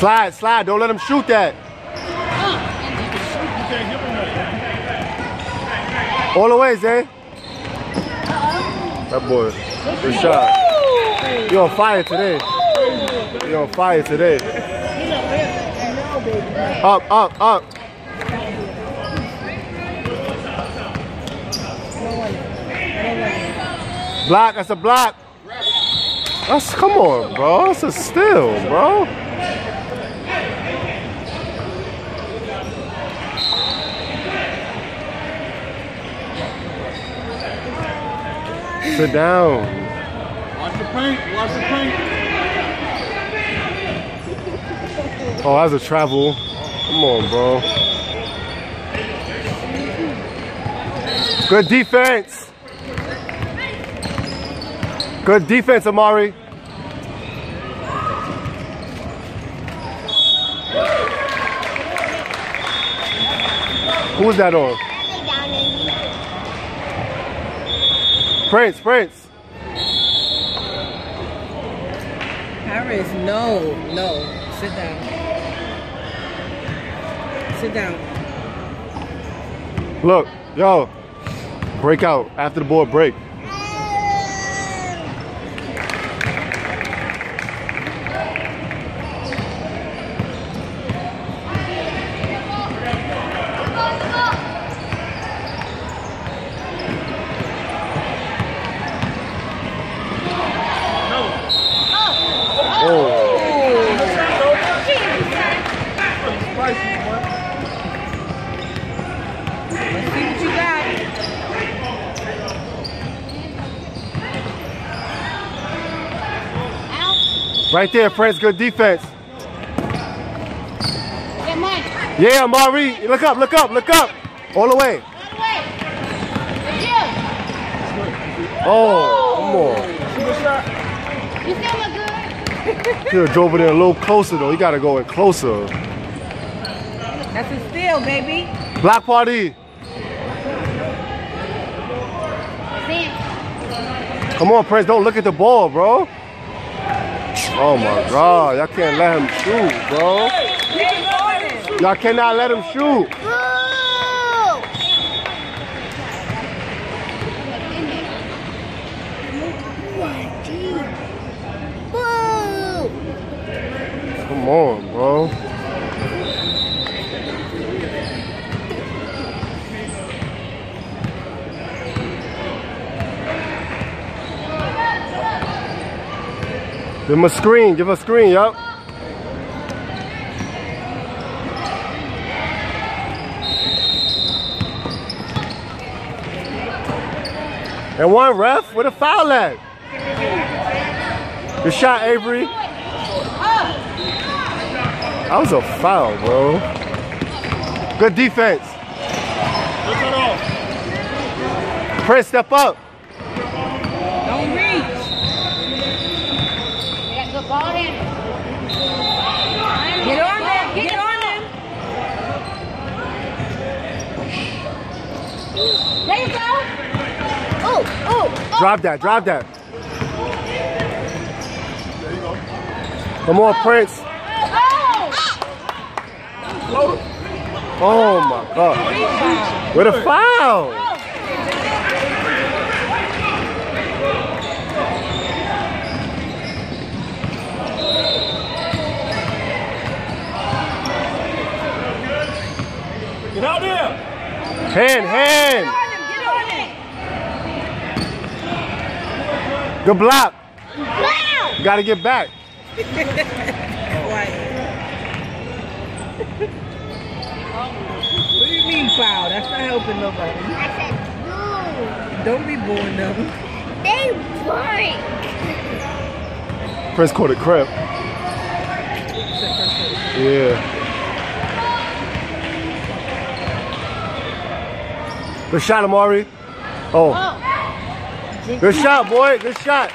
Slide, slide. Don't let him shoot that. All the way, Zay. That boy. Good shot. You on fire today. You on fire today. Up, up, up. Block, that's a block. That's, come on, bro. That's a steal, bro. Sit down. Watch the paint. Watch the paint. Oh, that's a travel. Come on, bro. Good defense. Good defense, Amari. Who's that on? Prince, Prince. Paris, no, no. Sit down. Sit down. Look, yo. Break out after the board break. Oh. Let's see what you got. Right there, Prince. Good defense. Get Mike. Yeah, Amari. Look up, look up, look up. All the way. All the way. Oh, come on. You still good. Should have drove it in a little closer though. You gotta go in closer. That's a steal, baby. Block party. Come on, Prince. Don't look at the ball, bro. Oh my God. Y'all can't let him shoot, bro. Y'all cannot let him shoot. Boo! Boo! Come on, bro. Give him a screen. Give him a screen, yup. And one ref with a foul at. Good shot, Avery. That was a foul, bro. Good defense. Prince, step up. Don't reach. We got good ball handle. Get on them. Get on them. There you go. Oh. Drop that, drop that. Come on, Prince. Oh! Oh my God. With a foul. Get out there. Hand, hand. Get on them. Good block. Wow! Gotta get back. What do you mean foul? That's not helping nobody. I said, Don't be booing them. boo. They boring. Prince caught it crap. Yeah. Good shot, Amari. Oh, Oh. Good shot, boy. Good shot.